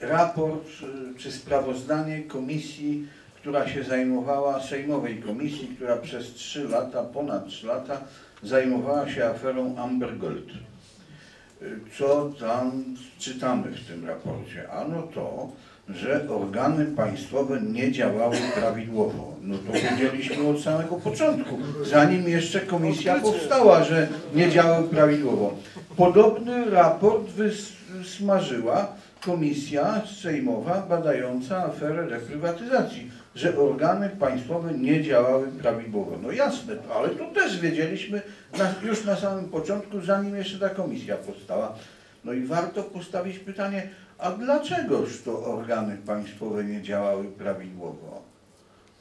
raport czy sprawozdanie komisji, która się zajmowała, sejmowej komisji, która przez 3 lata, ponad 3 lata zajmowała się aferą Amber Gold. Co tam czytamy w tym raporcie? Ano to, że organy państwowe nie działały prawidłowo. No to wiedzieliśmy od samego początku, zanim jeszcze komisja powstała, że nie działały prawidłowo. Podobny raport wysmażyła komisja sejmowa badająca aferę reprywatyzacji, że organy państwowe nie działały prawidłowo. No jasne, ale to też wiedzieliśmy na, już na samym początku, zanim jeszcze ta komisja powstała. No i warto postawić pytanie, a dlaczegoż to organy państwowe nie działały prawidłowo?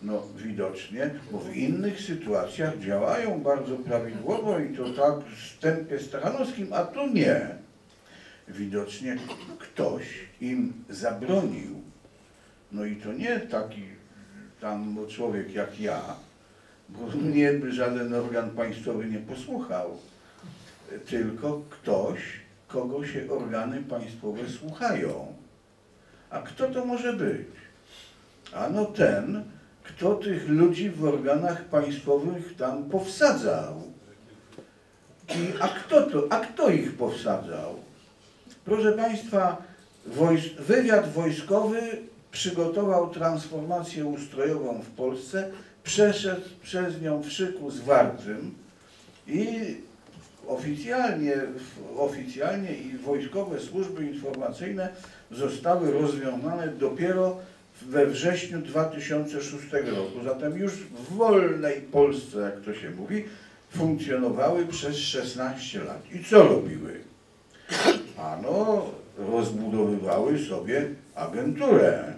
No widocznie, bo w innych sytuacjach działają bardzo prawidłowo i to tak w tempie stachanowskim, a tu nie. Widocznie ktoś im zabronił. No i to nie taki tam człowiek jak ja, bo mnie by żaden organ państwowy nie posłuchał, tylko ktoś, kogo się organy państwowe słuchają. A kto to może być? Ano ten, kto tych ludzi w organach państwowych tam powsadzał. I, a, kto to, a kto ich powsadzał? Proszę Państwa, wojs wywiad wojskowy przygotował transformację ustrojową w Polsce, przeszedł przez nią w szyku zwartym i oficjalnie, oficjalnie i wojskowe służby informacyjne zostały rozwiązane dopiero we wrześniu 2006 roku. Zatem już w wolnej Polsce, jak to się mówi, funkcjonowały przez 16 lat. I co robiły? Ano, rozbudowywały sobie agenturę.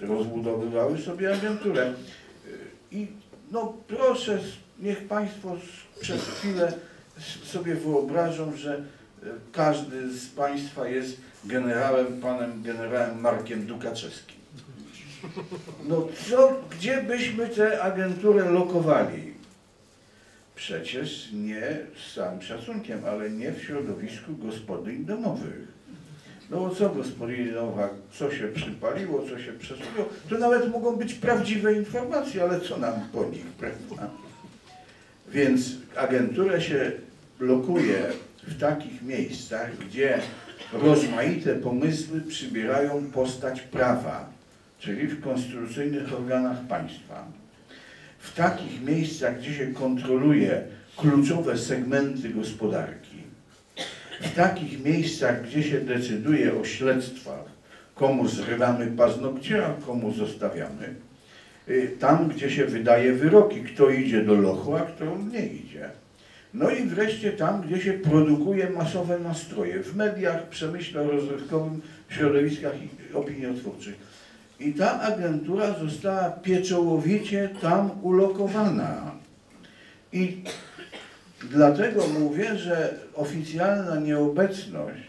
Rozbudowywały sobie agenturę. I no proszę, niech Państwo przez chwilę sobie wyobrażą, że każdy z Państwa jest generałem, panem generałem Markiem Dukaczewskim. No co, gdzie byśmy tę agenturę lokowali? Przecież nie z całym szacunkiem, ale nie w środowisku gospodyń domowych. No co gospodyni domowa, co się przypaliło, co się przesuło, to nawet mogą być prawdziwe informacje, ale co nam po nich, prawda? Więc agenturę się lokuje w takich miejscach, gdzie rozmaite pomysły przybierają postać prawa, czyli w konstytucyjnych organach państwa. W takich miejscach, gdzie się kontroluje kluczowe segmenty gospodarki, w takich miejscach, gdzie się decyduje o śledztwach, komu zrywamy paznokcie, a komu zostawiamy, tam, gdzie się wydaje wyroki, kto idzie do lochu, a kto nie idzie. No i wreszcie tam, gdzie się produkuje masowe nastroje, w mediach, przemyśle rozrywkowym, środowiskach opiniotwórczych. I ta agentura została pieczołowicie tam ulokowana. I dlatego mówię, że oficjalna nieobecność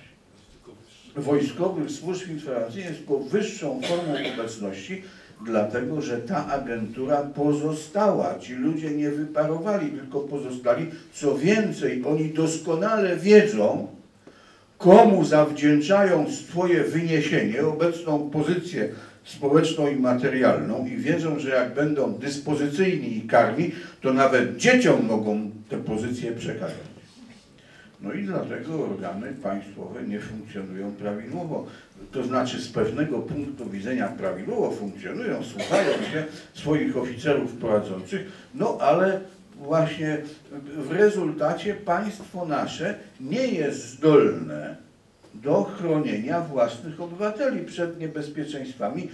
wojskowych służb informacyjnych jest wyższą formą obecności, dlatego że ta agentura pozostała. Ci ludzie nie wyparowali, tylko pozostali. Co więcej, oni doskonale wiedzą, komu zawdzięczają swoje wyniesienie, obecną pozycję społeczną i materialną i wiedzą, że jak będą dyspozycyjni i karmi, to nawet dzieciom mogą te pozycje przekazać. No i dlatego organy państwowe nie funkcjonują prawidłowo. To znaczy z pewnego punktu widzenia prawidłowo funkcjonują, słuchają się swoich oficerów prowadzących, no ale właśnie w rezultacie państwo nasze nie jest zdolne do chronienia własnych obywateli przed niebezpieczeństwami.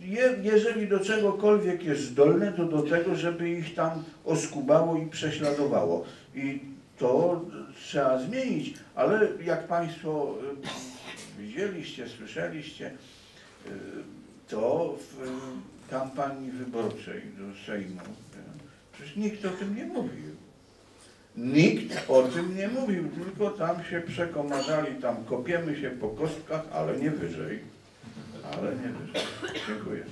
Je, jeżeli do czegokolwiek jest zdolne, to do tego, żeby ich tam oskubało i prześladowało. I to trzeba zmienić, ale jak Państwo y, widzieliście, słyszeliście, y, to w kampanii wyborczej do Sejmu przecież nikt o tym nie mówił. Nikt o tym nie mówił, tylko tam się przekomarzali, tam kopiemy się po kostkach, ale nie wyżej. Ale nie wyżej. Dziękuję.